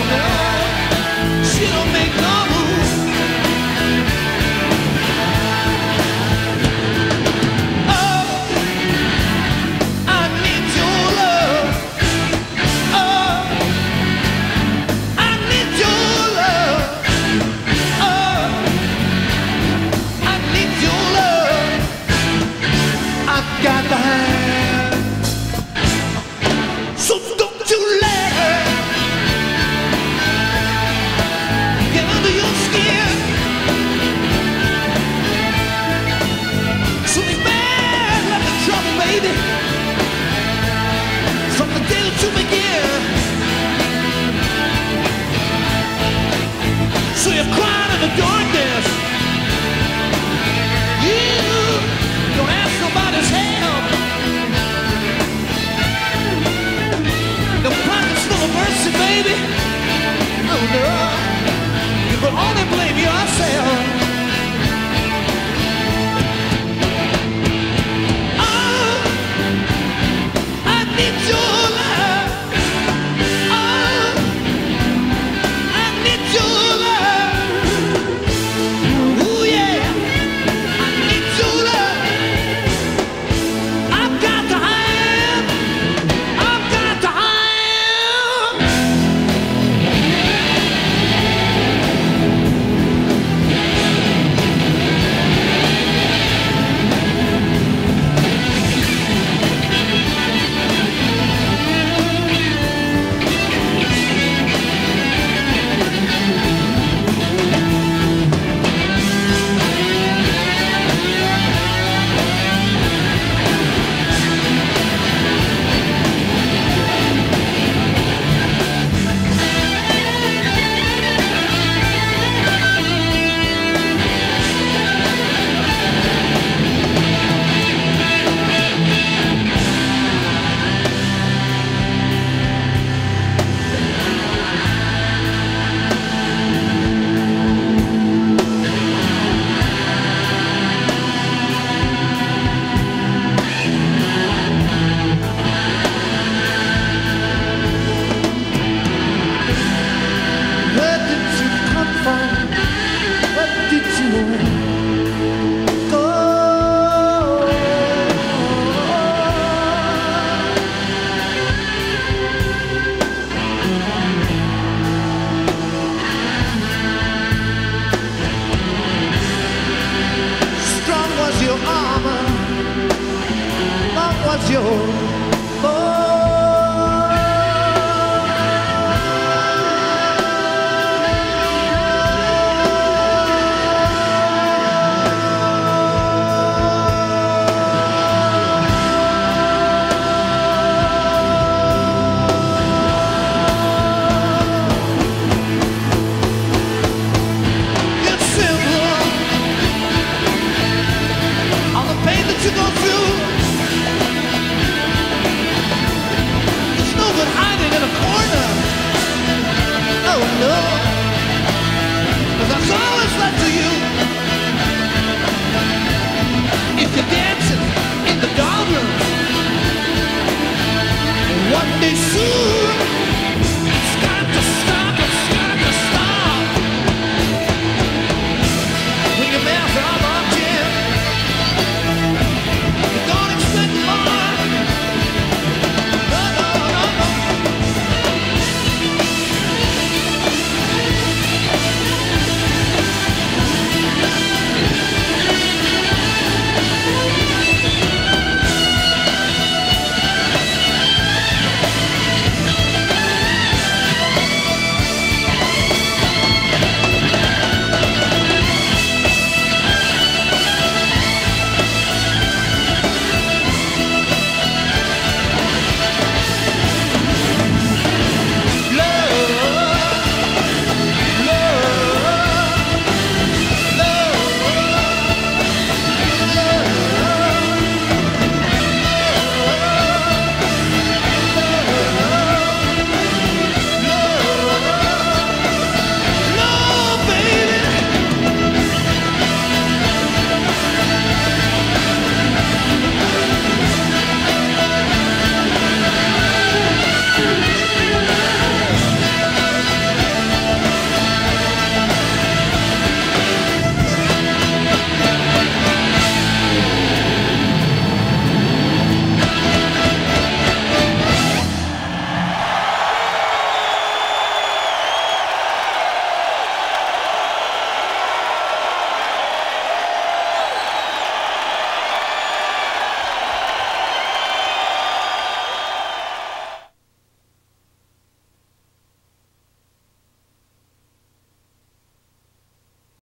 Oh no, crying